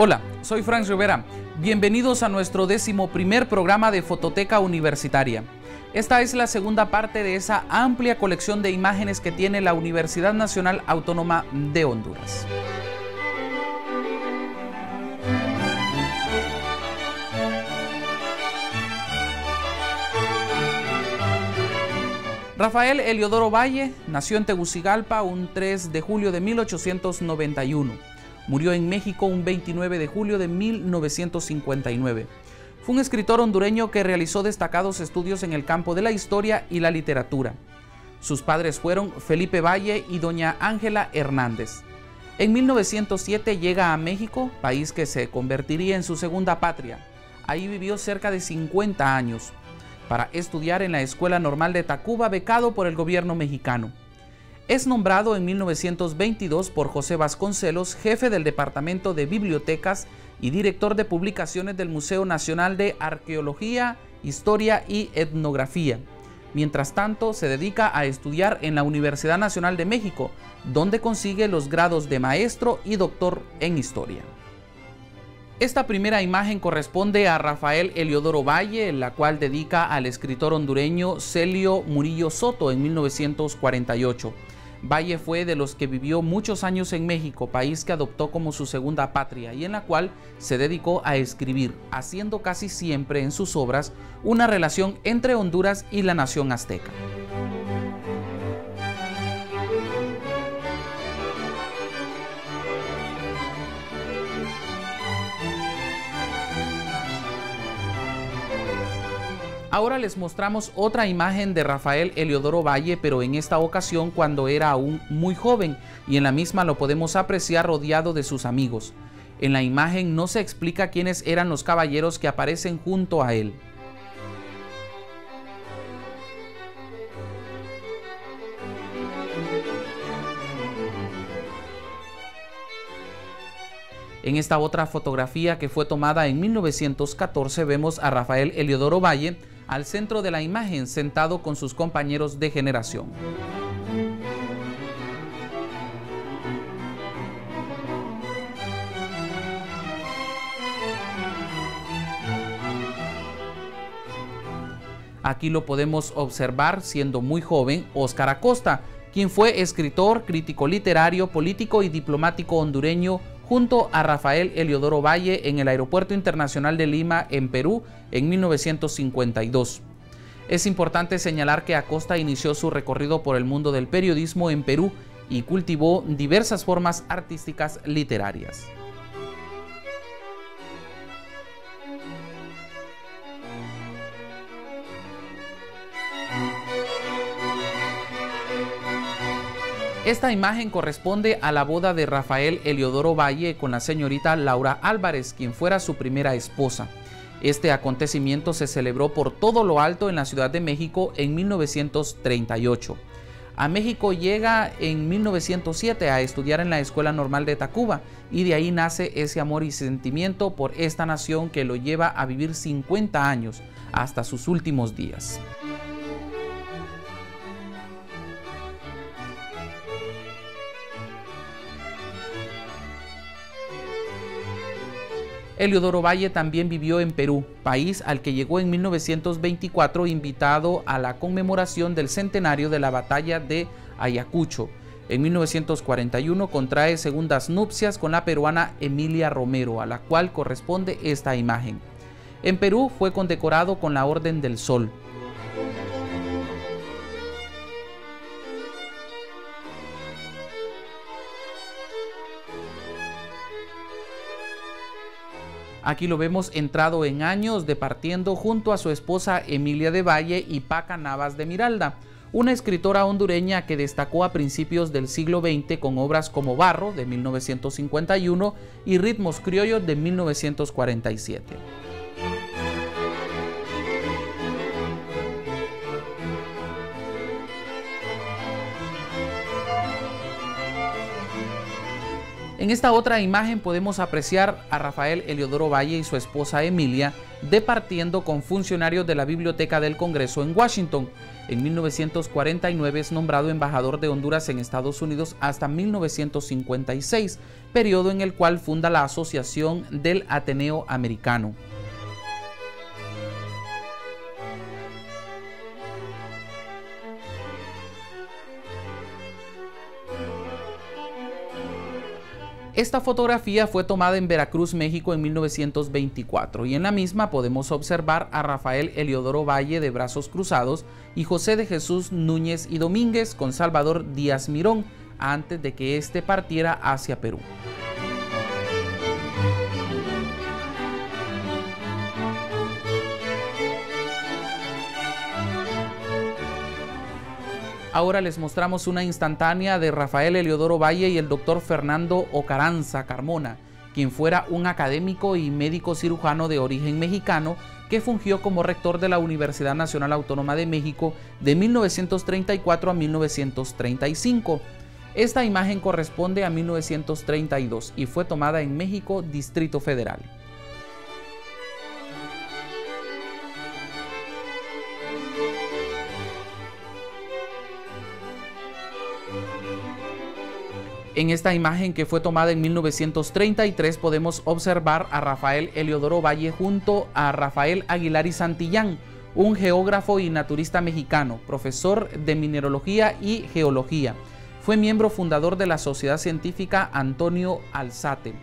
Hola, soy Frank Rivera. Bienvenidos a nuestro décimo primer programa de Fototeca Universitaria. Esta es la segunda parte de esa amplia colección de imágenes que tiene la Universidad Nacional Autónoma de Honduras. Rafael Eliodoro Valle nació en Tegucigalpa un 3 de julio de 1891. Murió en México un 29 de julio de 1959. Fue un escritor hondureño que realizó destacados estudios en el campo de la historia y la literatura. Sus padres fueron Felipe Valle y doña Ángela Hernández. En 1907 llega a México, país que se convertiría en su segunda patria. Ahí vivió cerca de 50 años para estudiar en la Escuela Normal de Tacuba, becado por el gobierno mexicano. Es nombrado en 1922 por José Vasconcelos jefe del Departamento de Bibliotecas y director de publicaciones del Museo Nacional de Arqueología, Historia y Etnografía. Mientras tanto, se dedica a estudiar en la Universidad Nacional de México, donde consigue los grados de maestro y doctor en historia. Esta primera imagen corresponde a Rafael Eliodoro Valle, la cual dedica al escritor hondureño Celio Murillo Soto en 1948. Valle fue de los que vivió muchos años en México, país que adoptó como su segunda patria y en la cual se dedicó a escribir, haciendo casi siempre en sus obras una relación entre Honduras y la nación azteca. Ahora les mostramos otra imagen de Rafael Eliodoro Valle, pero en esta ocasión cuando era aún muy joven y en la misma lo podemos apreciar rodeado de sus amigos. En la imagen no se explica quiénes eran los caballeros que aparecen junto a él. En esta otra fotografía que fue tomada en 1914 vemos a Rafael Eliodoro Valle al centro de la imagen sentado con sus compañeros de generación. Aquí lo podemos observar siendo muy joven Óscar Acosta, quien fue escritor, crítico literario, político y diplomático hondureño junto a Rafael Eliodoro Valle en el Aeropuerto Internacional de Lima, en Perú, en 1952. Es importante señalar que Acosta inició su recorrido por el mundo del periodismo en Perú y cultivó diversas formas artísticas literarias. Esta imagen corresponde a la boda de Rafael Eliodoro Valle con la señorita Laura Álvarez, quien fuera su primera esposa. Este acontecimiento se celebró por todo lo alto en la Ciudad de México en 1938. A México llega en 1907 a estudiar en la Escuela Normal de Tacuba y de ahí nace ese amor y sentimiento por esta nación que lo lleva a vivir 50 años hasta sus últimos días. Eliodoro Valle también vivió en Perú, país al que llegó en 1924 invitado a la conmemoración del centenario de la batalla de Ayacucho. En 1941 contrae segundas nupcias con la peruana Emilia Romero, a la cual corresponde esta imagen. En Perú fue condecorado con la Orden del Sol. Aquí lo vemos entrado en años departiendo junto a su esposa Emilia de Valle y Paca Navas de Miralda, una escritora hondureña que destacó a principios del siglo XX con obras como Barro de 1951 y Ritmos Criollos de 1947. En esta otra imagen podemos apreciar a Rafael Eliodoro Valle y su esposa Emilia departiendo con funcionarios de la Biblioteca del Congreso en Washington. En 1949 es nombrado embajador de Honduras en Estados Unidos hasta 1956, periodo en el cual funda la Asociación del Ateneo Americano. Esta fotografía fue tomada en Veracruz, México en 1924 y en la misma podemos observar a Rafael Eliodoro Valle de brazos cruzados y José de Jesús Núñez y Domínguez con Salvador Díaz Mirón antes de que éste partiera hacia Perú. Ahora les mostramos una instantánea de Rafael Eliodoro Valle y el doctor Fernando Ocaranza Carmona, quien fuera un académico y médico cirujano de origen mexicano que fungió como rector de la Universidad Nacional Autónoma de México de 1934 a 1935. Esta imagen corresponde a 1932 y fue tomada en México, Distrito Federal. En esta imagen que fue tomada en 1933 podemos observar a Rafael Eliodoro Valle junto a Rafael Aguilar y Santillán, un geógrafo y naturista mexicano, profesor de mineralogía y geología. Fue miembro fundador de la Sociedad Científica Antonio Alzate.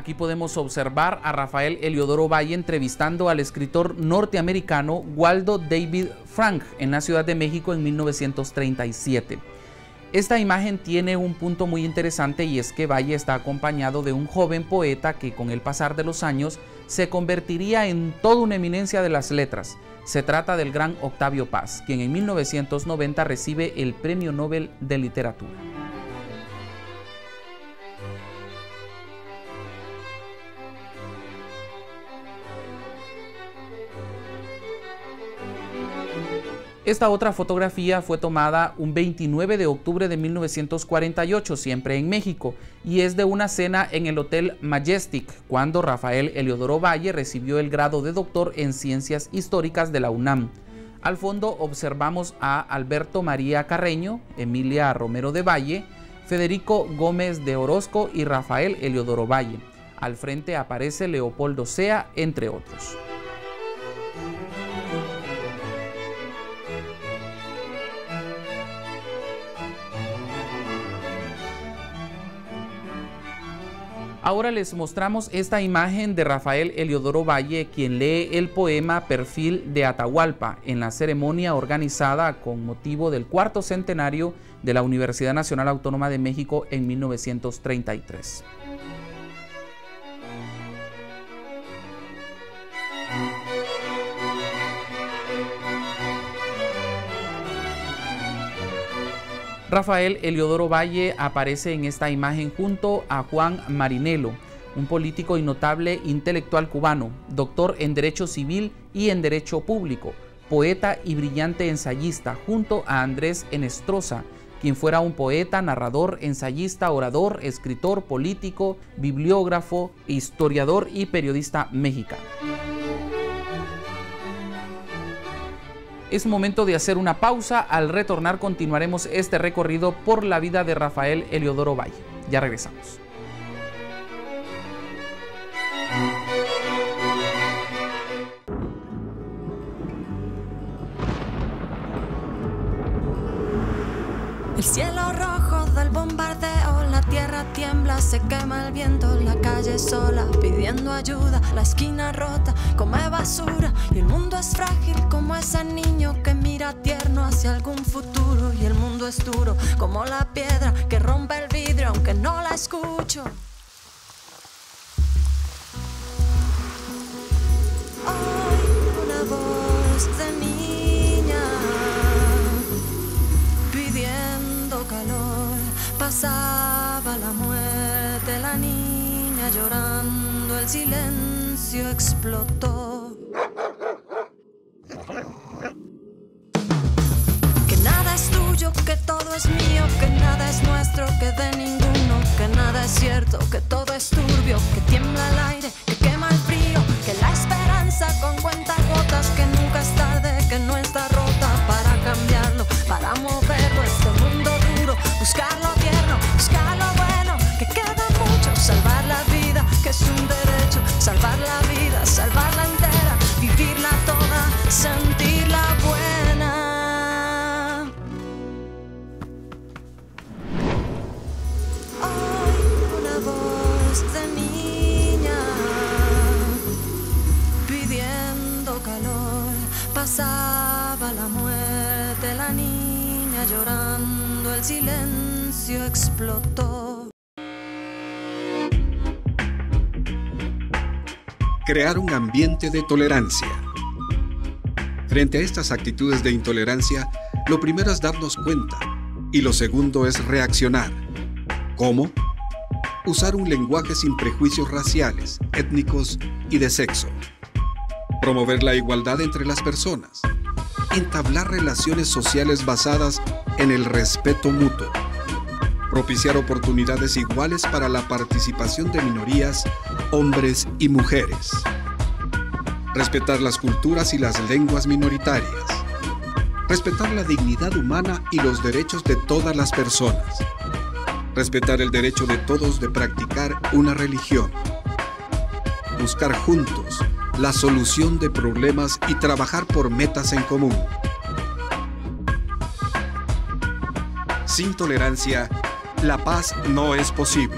Aquí podemos observar a Rafael Eliodoro Valle entrevistando al escritor norteamericano Waldo David Frank en la Ciudad de México en 1937. Esta imagen tiene un punto muy interesante y es que Valle está acompañado de un joven poeta que con el pasar de los años se convertiría en toda una eminencia de las letras. Se trata del gran Octavio Paz, quien en 1990 recibe el Premio Nobel de Literatura. Esta otra fotografía fue tomada un 29 de octubre de 1948, siempre en México, y es de una cena en el Hotel Majestic, cuando Rafael Eliodoro Valle recibió el grado de doctor en Ciencias Históricas de la UNAM. Al fondo observamos a Alberto María Carreño, Emilia Romero de Valle, Federico Gómez de Orozco y Rafael Eliodoro Valle. Al frente aparece Leopoldo Sea, entre otros. Ahora les mostramos esta imagen de Rafael Eliodoro Valle, quien lee el poema Perfil de Atahualpa en la ceremonia organizada con motivo del cuarto centenario de la Universidad Nacional Autónoma de México en 1933. Rafael Eliodoro Valle aparece en esta imagen junto a Juan Marinelo, un político y notable intelectual cubano, doctor en Derecho Civil y en Derecho Público, poeta y brillante ensayista, junto a Andrés Enestrosa, quien fuera un poeta, narrador, ensayista, orador, escritor, político, bibliógrafo, historiador y periodista mexicano. Es momento de hacer una pausa. Al retornar continuaremos este recorrido por la vida de Rafael Eliodoro Valle. Ya regresamos. El cielo se quema el viento, la calle sola, pidiendo ayuda, la esquina rota, come basura, y el mundo es frágil como ese niño que mira tierno hacia algún futuro, y el mundo es duro como la piedra que rompe el vidrio aunque no la escucho. Llorando, el silencio explotó. Crear un ambiente de tolerancia. Frente a estas actitudes de intolerancia, lo primero es darnos cuenta y lo segundo es reaccionar. ¿Cómo? Usar un lenguaje sin prejuicios raciales, étnicos y de sexo. Promover la igualdad entre las personas. Entablar relaciones sociales basadas en el respeto mutuo. Propiciar oportunidades iguales para la participación de minorías, hombres y mujeres. Respetar las culturas y las lenguas minoritarias. Respetar la dignidad humana y los derechos de todas las personas. Respetar el derecho de todos de practicar una religión. Buscar juntos la solución de problemas y trabajar por metas en común. Sin tolerancia, la paz no es posible.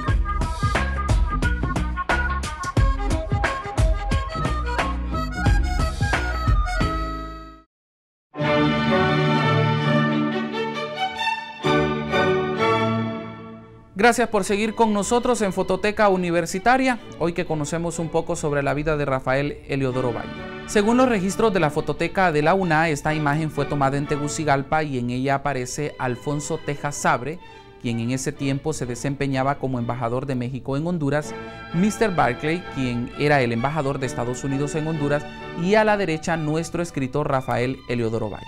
Gracias por seguir con nosotros en Fototeca Universitaria, hoy que conocemos un poco sobre la vida de Rafael Eliodoro Valle. Según los registros de la Fototeca de la UNA, esta imagen fue tomada en Tegucigalpa y en ella aparece Alfonso Tejas Sabre, quien en ese tiempo se desempeñaba como embajador de México en Honduras, Mr. Barclay, quien era el embajador de Estados Unidos en Honduras, y a la derecha nuestro escritor Rafael Eliodoro Valle.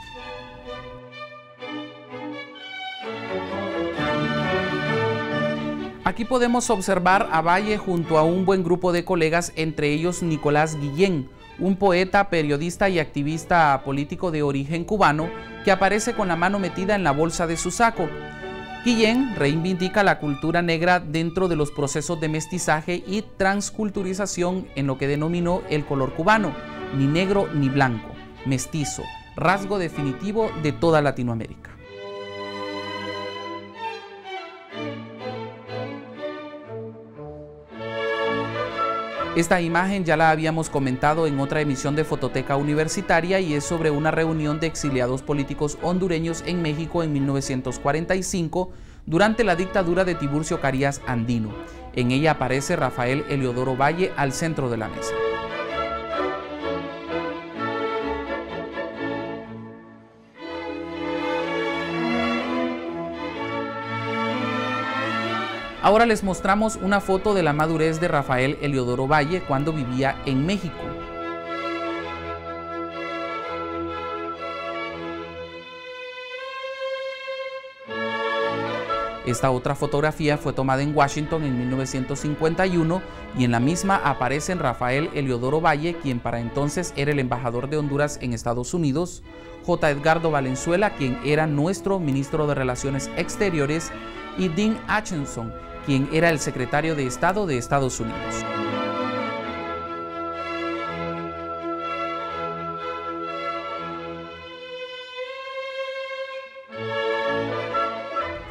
Aquí podemos observar a Valle junto a un buen grupo de colegas, entre ellos Nicolás Guillén, un poeta, periodista y activista político de origen cubano que aparece con la mano metida en la bolsa de su saco. Guillén reivindica la cultura negra dentro de los procesos de mestizaje y transculturización en lo que denominó el color cubano, ni negro ni blanco, mestizo, rasgo definitivo de toda Latinoamérica. Esta imagen ya la habíamos comentado en otra emisión de Fototeca Universitaria y es sobre una reunión de exiliados políticos hondureños en México en 1945 durante la dictadura de Tiburcio Carías Andino. En ella aparece Rafael Eliodoro Valle al centro de la mesa. Ahora les mostramos una foto de la madurez de Rafael Eliodoro Valle cuando vivía en México. Esta otra fotografía fue tomada en Washington en 1951 y en la misma aparecen Rafael Eliodoro Valle, quien para entonces era el embajador de Honduras en Estados Unidos, J. Edgardo Valenzuela, quien era nuestro ministro de Relaciones Exteriores, y Dean Acheson, quien era el secretario de Estado de Estados Unidos.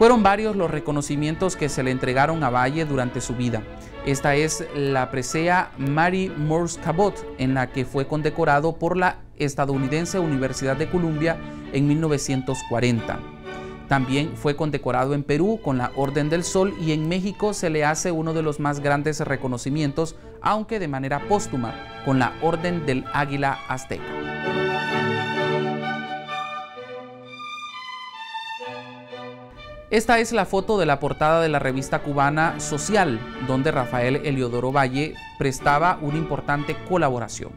Fueron varios los reconocimientos que se le entregaron a Valle durante su vida. Esta es la presea Mary Morse Cabot, en la que fue condecorado por la estadounidense Universidad de Columbia en 1940. También fue condecorado en Perú con la Orden del Sol y en México se le hace uno de los más grandes reconocimientos, aunque de manera póstuma, con la Orden del Águila Azteca. Esta es la foto de la portada de la revista cubana Social, donde Rafael Eliodoro Valle prestaba una importante colaboración.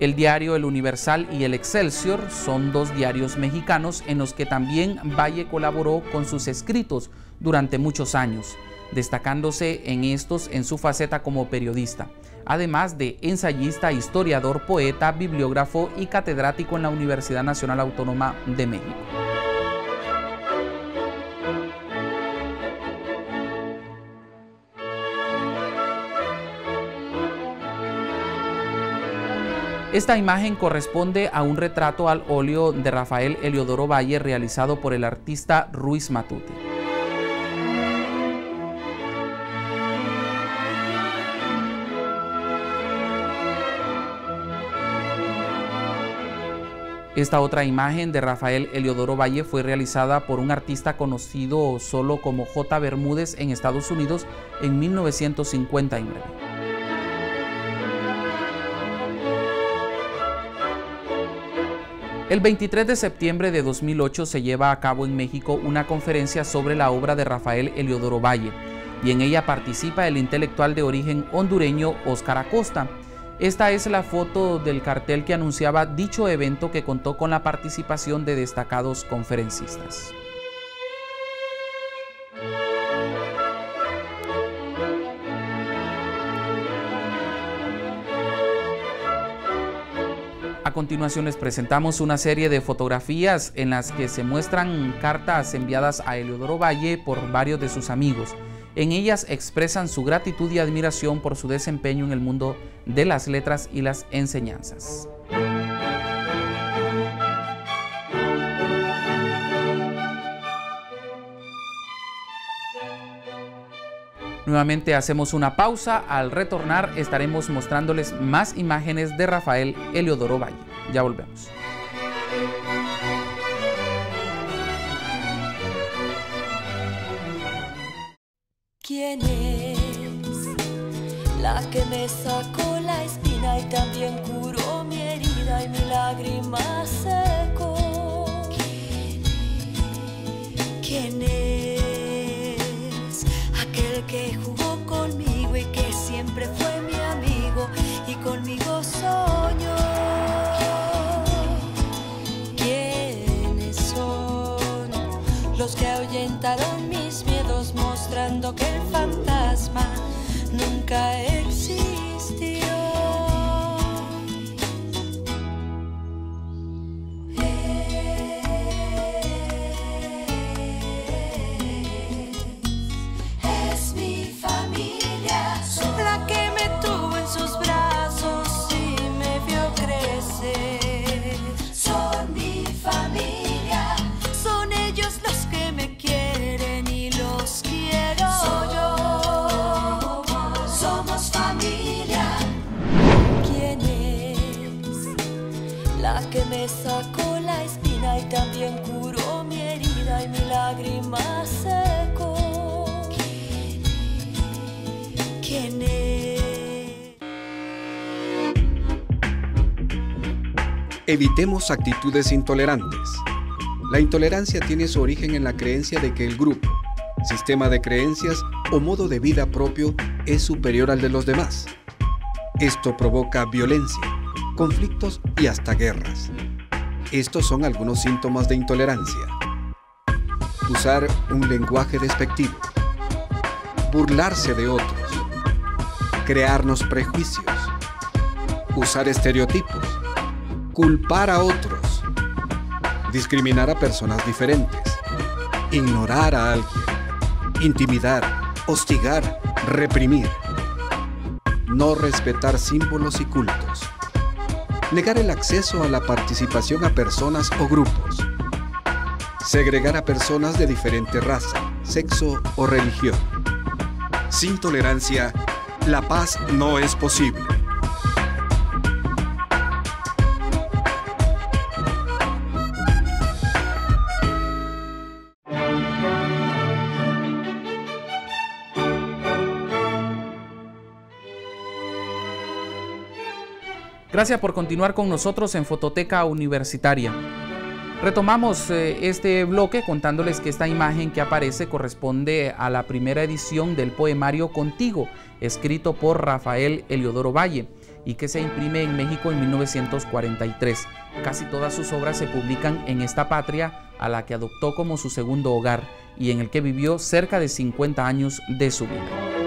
El diario El Universal y El Excelsior son dos diarios mexicanos en los que también Valle colaboró con sus escritos durante muchos años, destacándose en estos en su faceta como periodista, además de ensayista, historiador, poeta, bibliógrafo y catedrático en la Universidad Nacional Autónoma de México. Esta imagen corresponde a un retrato al óleo de Rafael Eliodoro Valle realizado por el artista Ruiz Matute. Esta otra imagen de Rafael Eliodoro Valle fue realizada por un artista conocido solo como J. Bermúdez en Estados Unidos en 1959. El 23 de septiembre de 2008 se lleva a cabo en México una conferencia sobre la obra de Rafael Eliodoro Valle y en ella participa el intelectual de origen hondureño Óscar Acosta. Esta es la foto del cartel que anunciaba dicho evento que contó con la participación de destacados conferencistas. A continuación les presentamos una serie de fotografías en las que se muestran cartas enviadas a Eleodoro Valle por varios de sus amigos. En ellas expresan su gratitud y admiración por su desempeño en el mundo de las letras y las enseñanzas. Nuevamente hacemos una pausa, al retornar estaremos mostrándoles más imágenes de Rafael Eliodoro Valle. Ya volvemos. ¿Quién es la que me sacó la espina y también curó mi herida y mi lágrima secó? ¿Quién es? Que jugó conmigo y que siempre fue mi amigo y conmigo soñó. ¿Quiénes son los que ahuyentaron mis miedos mostrando que el fantasma nunca existió? Evitemos actitudes intolerantes. La intolerancia tiene su origen en la creencia de que el grupo, sistema de creencias o modo de vida propio es superior al de los demás. Esto provoca violencia, conflictos y hasta guerras. Estos son algunos síntomas de intolerancia. Usar un lenguaje despectivo. Burlarse de otros. Crearnos prejuicios. Usar estereotipos culpar a otros, discriminar a personas diferentes, ignorar a alguien, intimidar, hostigar, reprimir, no respetar símbolos y cultos, negar el acceso a la participación a personas o grupos, segregar a personas de diferente raza, sexo o religión. Sin tolerancia, la paz no es posible. Gracias por continuar con nosotros en Fototeca Universitaria. Retomamos eh, este bloque contándoles que esta imagen que aparece corresponde a la primera edición del poemario Contigo, escrito por Rafael Eliodoro Valle y que se imprime en México en 1943. Casi todas sus obras se publican en esta patria a la que adoptó como su segundo hogar y en el que vivió cerca de 50 años de su vida.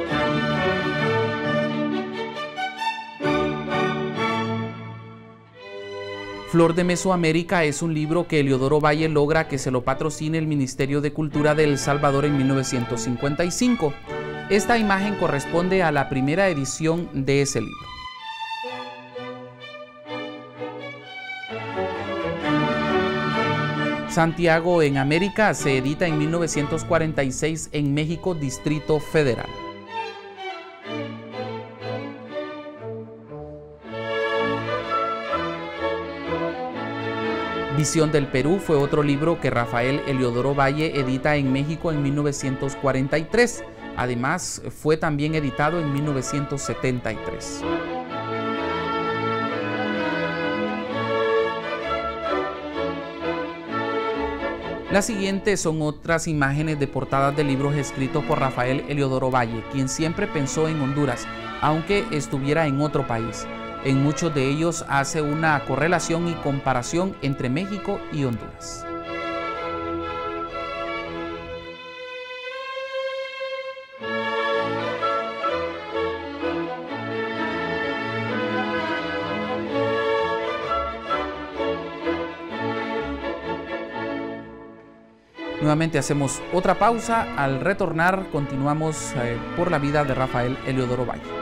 Flor de Mesoamérica es un libro que Eliodoro Valle logra que se lo patrocine el Ministerio de Cultura de El Salvador en 1955. Esta imagen corresponde a la primera edición de ese libro. Santiago en América se edita en 1946 en México, Distrito Federal. Visión del Perú fue otro libro que Rafael Eliodoro Valle edita en México en 1943. Además, fue también editado en 1973. Las siguientes son otras imágenes de portadas de libros escritos por Rafael Eliodoro Valle, quien siempre pensó en Honduras, aunque estuviera en otro país. En muchos de ellos hace una correlación y comparación entre México y Honduras. Nuevamente hacemos otra pausa. Al retornar continuamos eh, por la vida de Rafael Eliodoro Valle.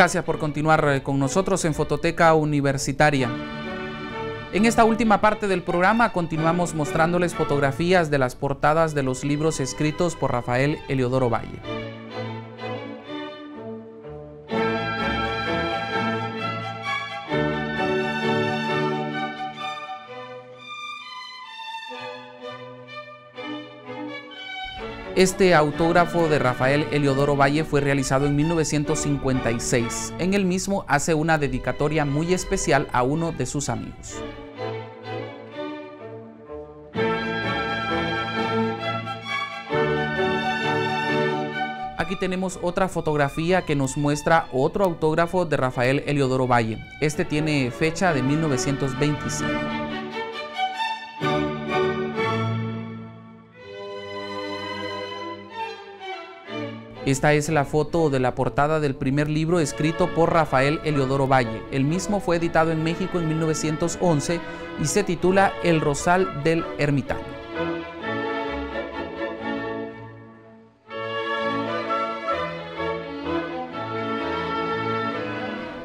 Gracias por continuar eh, con nosotros en Fototeca Universitaria. En esta última parte del programa continuamos mostrándoles fotografías de las portadas de los libros escritos por Rafael Eliodoro Valle. Este autógrafo de Rafael Eliodoro Valle fue realizado en 1956. En el mismo hace una dedicatoria muy especial a uno de sus amigos. Aquí tenemos otra fotografía que nos muestra otro autógrafo de Rafael Eliodoro Valle. Este tiene fecha de 1925. Esta es la foto de la portada del primer libro escrito por Rafael Eliodoro Valle. El mismo fue editado en México en 1911 y se titula El Rosal del Ermitaño.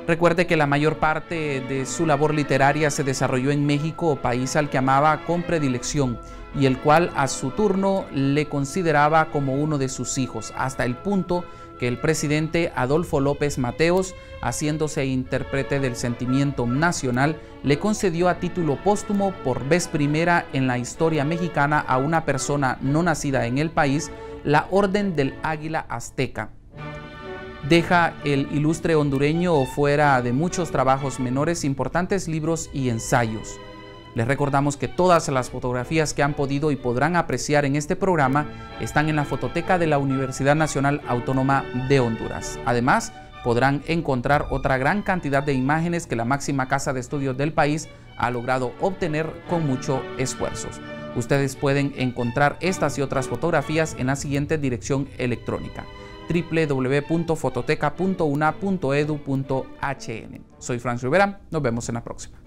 Recuerde que la mayor parte de su labor literaria se desarrolló en México, país al que amaba con predilección y el cual a su turno le consideraba como uno de sus hijos, hasta el punto que el presidente Adolfo López Mateos, haciéndose intérprete del sentimiento nacional, le concedió a título póstumo por vez primera en la historia mexicana a una persona no nacida en el país la Orden del Águila Azteca. Deja el ilustre hondureño fuera de muchos trabajos menores, importantes libros y ensayos. Les recordamos que todas las fotografías que han podido y podrán apreciar en este programa están en la fototeca de la Universidad Nacional Autónoma de Honduras. Además, podrán encontrar otra gran cantidad de imágenes que la máxima casa de estudios del país ha logrado obtener con mucho esfuerzo. Ustedes pueden encontrar estas y otras fotografías en la siguiente dirección electrónica www.fototeca.una.edu.hn. Soy Francio Rivera, nos vemos en la próxima.